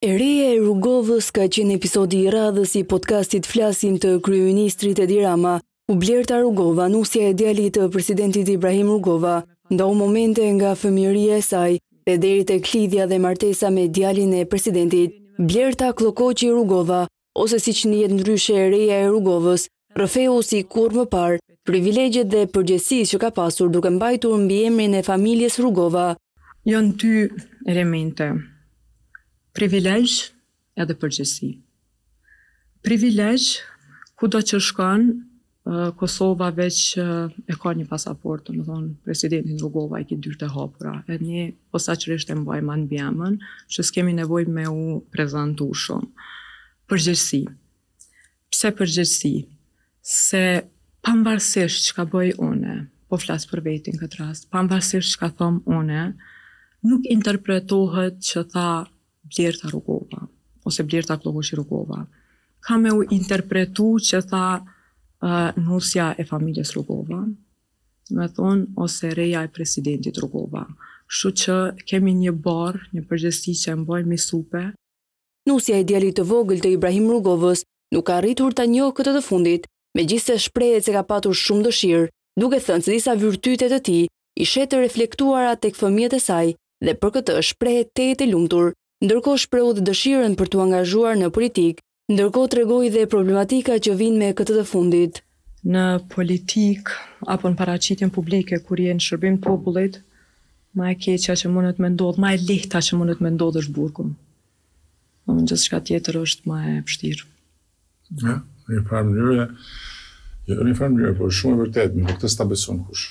E reja e Rugovës ka qenë episodi i radhës i podcastit Flasim të kryeministrit Edi Rama, ku Blerta Rugova, nusja e djalit të presidentit Ibrahim Rugova, ndau momente nga fëmijëria e saj dhe deri tek lidhja dhe martesa me djalin e presidentit. Blerta Kllokoqi Rugova ose siç njihet ndryshe Reja e Rugovës, rrëfeu si kurrë më parë privilegjet dhe përgjegjësitë që ka pasur duke mbajtur mbiemrin e familjes Rugova. Janë dy elemente, privilegj edhe përgjegjësi. Privilegj, kudo që shkon, Kosova veç e ka një pasaportë, domethënë presidentin Rugova i ki dyert e hapura, e ne posaçërisht e mbajmë atë mbiemër, që s'kemi nevojë me u prezantu shumë. Përgjegjësi. Pse përgjegjësi? Se pamvarsisht çka bëj une, po flas për veten n'këtë rast, pamvarsisht çka thom une, nuk interpretohet që tha Blerta Rugova ose Blerta Kllokoqi Rugova ka me u interpretu që tha uh, nusja e familjes Rugova, domethonë ose reja e presidentit Rugova. Kështu që kemi një barrë, një përgjegjësi që e mbajmë mbi supe. Nusja e djalit të vogël të Ibrahim Rugovës nuk ka arritur ta njohë këtë të fundit, megjithëse shprehet se ka patur shumë dëshirë, duke thënë se disa virtyte të tij i sheh të reflektuara tek fëmijët e saj dhe për këtë shprehet tejet e lumtur. Ndërkohë shprehu dhe dëshirën për t'u angazhuar në politikë. Ndërkohë tregoi dhe problematikat që vijnë me këtë të fundit. Në politikë apo në paraqitjen publike kur je në shërbim të popullit, ma e keqja që mundet me ndodhë, ma e lehta që mundet me ndodhë është burgu. Gjithçka tjetër është ma e vështirë. Ja, në një farë mënyre, jo në një farë mënyre, por shumë e vërtetë, e këtë s'ta beson kush.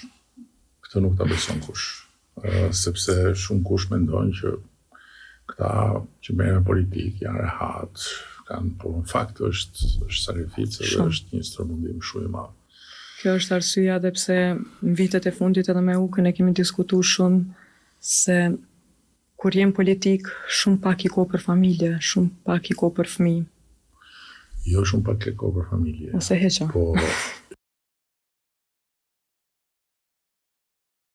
Këtë nuk ta beson kush. Uh, sepse shumëkush mendon që këta që merren me politikë, janë rehat, kanë, por në fakt është, është sakrificë dhe është një stërmundim shumë i madh. Kjo është arsyeja edhe pse në vitet e fundit edhe me Ukën e kemi diskutu shumë se Kur je në politikë, shumë pak ki kohë për familje, shumë pak ki kohë për fëmijë. Jo shumë pak ki kohë për familje. Ose hiç, a. Po,